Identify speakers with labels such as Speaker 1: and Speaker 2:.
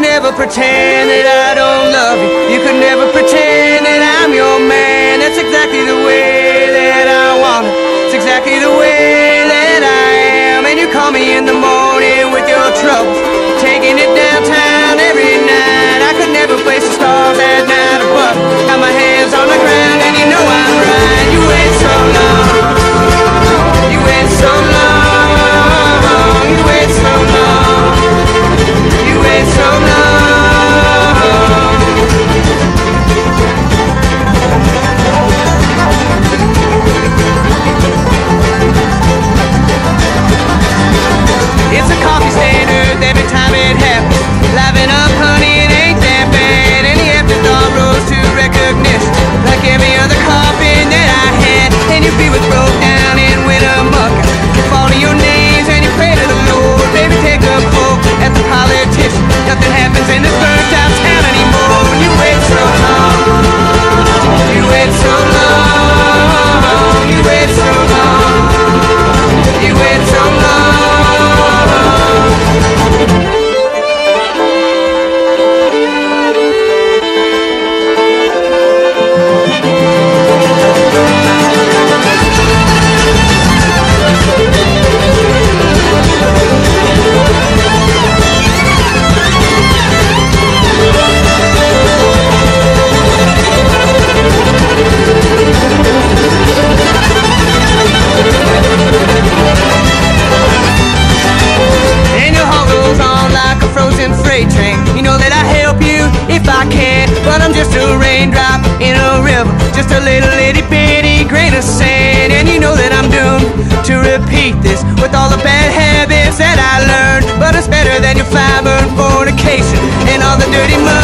Speaker 1: Could never pretend that I don't love you. You could never pretend that I'm your man. That's exactly the way that I want it. It's exactly the way that I am. And you call me in the morning freight train. You know that I help you if I can, but I'm just a raindrop in a river, just a little itty bitty grain of sand. And you know that I'm doomed to repeat this with all the bad habits that I learned. But it's better than your fiber fornication and all the dirty money.